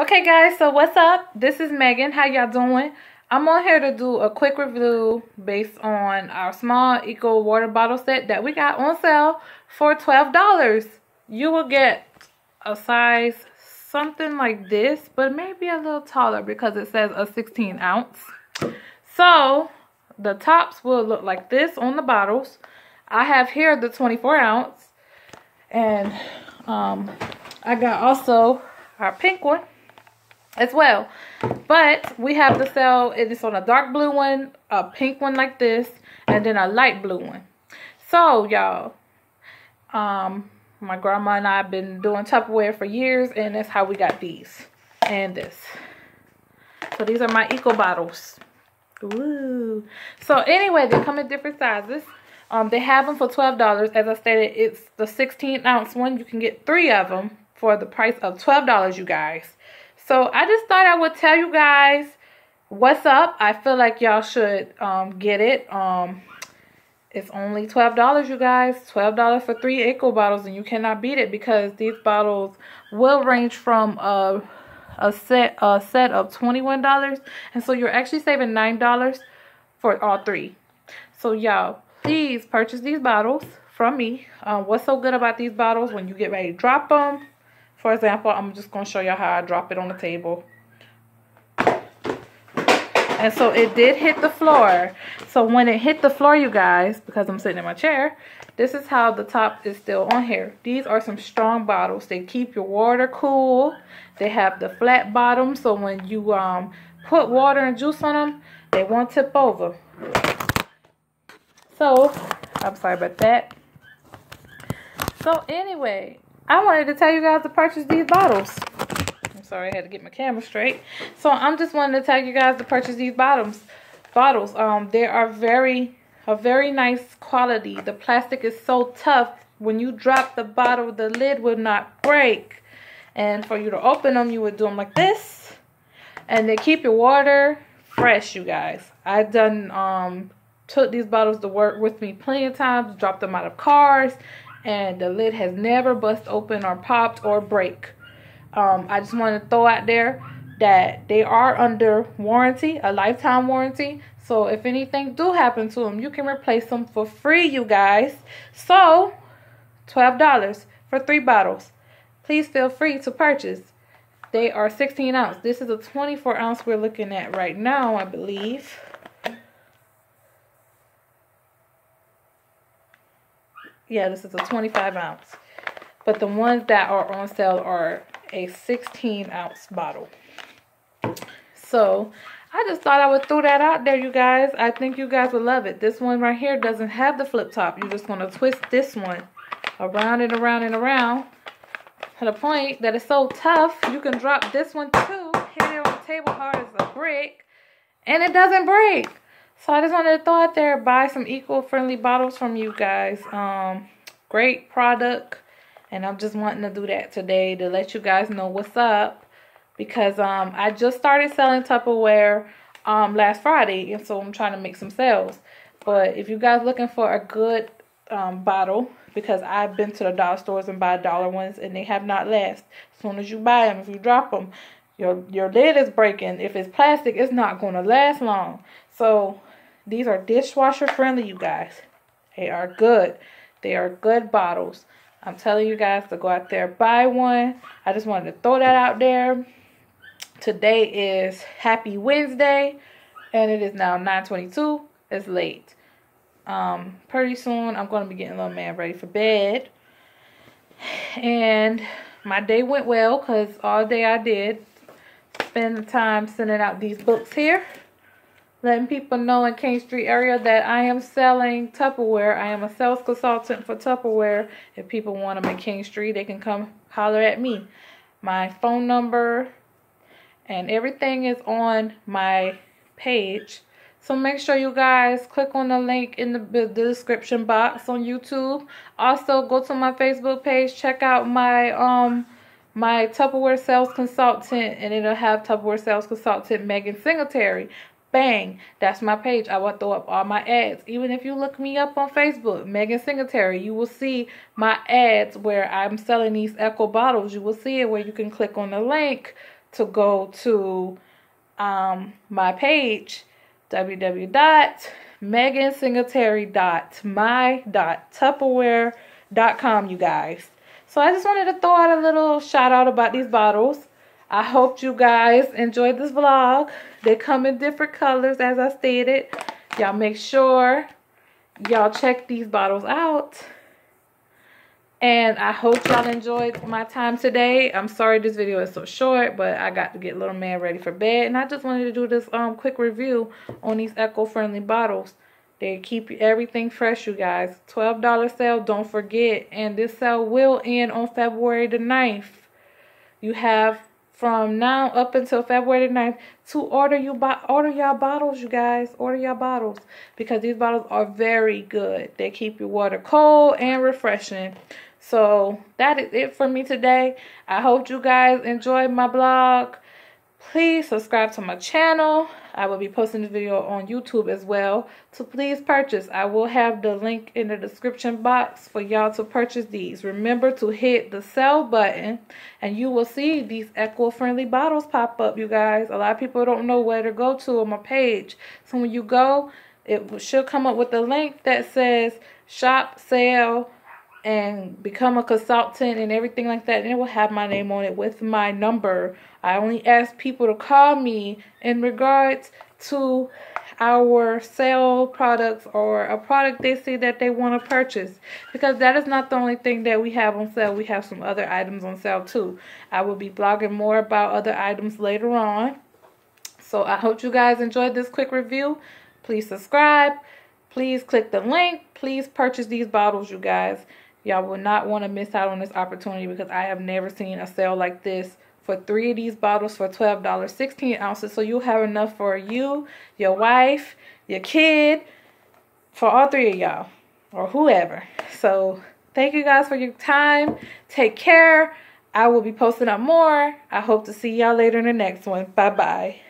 Okay guys, so what's up? This is Megan. How y'all doing? I'm on here to do a quick review based on our small eco water bottle set that we got on sale for $12. You will get a size something like this, but maybe a little taller because it says a 16 ounce. So the tops will look like this on the bottles. I have here the 24 ounce and um, I got also our pink one as well. But we have the sale. It is on a dark blue one, a pink one like this, and then a light blue one. So, y'all, um, my grandma and I have been doing Tupperware for years, and that's how we got these and this. So these are my eco bottles. Ooh. So anyway, they come in different sizes. Um, they have them for $12. As I stated, it's the 16 ounce one. You can get three of them for the price of $12, you guys. So I just thought I would tell you guys what's up. I feel like y'all should um, get it. Um, it's only $12, you guys. $12 for three Eco bottles, and you cannot beat it because these bottles will range from a, a set a set of $21. And so you're actually saving $9 for all three. So y'all, please purchase these bottles from me. Um, what's so good about these bottles when you get ready to drop them? For example, I'm just going to show you how I drop it on the table. And so it did hit the floor. So when it hit the floor, you guys, because I'm sitting in my chair, this is how the top is still on here. These are some strong bottles. They keep your water cool. They have the flat bottom, so when you um, put water and juice on them, they won't tip over. So, I'm sorry about that. So anyway, I wanted to tell you guys to purchase these bottles. I'm sorry, I had to get my camera straight. So I'm just wanting to tell you guys to purchase these bottoms. Bottles. Um, they are very, a very nice quality. The plastic is so tough. When you drop the bottle, the lid will not break. And for you to open them, you would do them like this. And they keep your water fresh, you guys. I've done, um, took these bottles to work with me plenty of times, dropped them out of cars, and the lid has never bust open or popped or break. Um, I just want to throw out there that they are under warranty, a lifetime warranty. So if anything do happen to them, you can replace them for free, you guys. So, $12 for three bottles. Please feel free to purchase. They are 16 ounce. This is a 24 ounce we're looking at right now, I believe. Yeah, this is a 25 ounce. But the ones that are on sale are a 16 ounce bottle. So, I just thought I would throw that out there, you guys. I think you guys would love it. This one right here doesn't have the flip top. You're just going to twist this one around and around and around to the point that it's so tough, you can drop this one too, hit it on the table hard as a brick, and it doesn't break. So I just wanted to throw out there, buy some eco-friendly bottles from you guys. Um, great product. And I'm just wanting to do that today to let you guys know what's up. Because um, I just started selling Tupperware um, last Friday. And so I'm trying to make some sales. But if you guys looking for a good um, bottle, because I've been to the dollar stores and buy dollar ones and they have not last. As soon as you buy them, if you drop them, your, your lid is breaking. If it's plastic, it's not going to last long. So these are dishwasher friendly, you guys. They are good. They are good bottles. I'm telling you guys to go out there buy one. I just wanted to throw that out there. Today is Happy Wednesday, and it is now 9:22. It's late. Um, pretty soon I'm gonna be getting little man ready for bed. And my day went well because all day I did spend the time sending out these books here letting people know in King Street area that I am selling Tupperware. I am a sales consultant for Tupperware. If people want them in King Street, they can come holler at me. My phone number and everything is on my page. So make sure you guys click on the link in the, the description box on YouTube. Also go to my Facebook page, check out my um my Tupperware sales consultant and it'll have Tupperware sales consultant Megan Singletary bang, that's my page. I will throw up all my ads. Even if you look me up on Facebook, Megan Singletary, you will see my ads where I'm selling these eco bottles. You will see it where you can click on the link to go to um, my page, www.megansingletary.my.tupperware.com, you guys. So I just wanted to throw out a little shout out about these bottles. I hope you guys enjoyed this vlog. They come in different colors, as I stated. Y'all make sure y'all check these bottles out. And I hope y'all enjoyed my time today. I'm sorry this video is so short, but I got to get little man ready for bed. And I just wanted to do this um quick review on these eco-friendly bottles. They keep everything fresh, you guys. $12 sale, don't forget. And this sale will end on February the 9th. You have from now up until February the 9th to order you order y'all bottles, you guys. Order y'all bottles because these bottles are very good. They keep your water cold and refreshing. So that is it for me today. I hope you guys enjoyed my blog. Please subscribe to my channel. I will be posting this video on YouTube as well. So please purchase. I will have the link in the description box for y'all to purchase these. Remember to hit the sell button and you will see these eco-friendly bottles pop up, you guys. A lot of people don't know where to go to on my page. So when you go, it should come up with a link that says shop, sale, and become a consultant and everything like that. And it will have my name on it with my number. I only ask people to call me in regards to our sale products or a product they see that they want to purchase because that is not the only thing that we have on sale. We have some other items on sale too. I will be blogging more about other items later on. So i hope you guys enjoyed this quick review. Please subscribe. Please click the link. Please purchase these bottles you guys Y'all will not want to miss out on this opportunity because I have never seen a sale like this for three of these bottles for $12, 16 ounces. So you'll have enough for you, your wife, your kid, for all three of y'all or whoever. So thank you guys for your time. Take care. I will be posting up more. I hope to see y'all later in the next one. Bye-bye.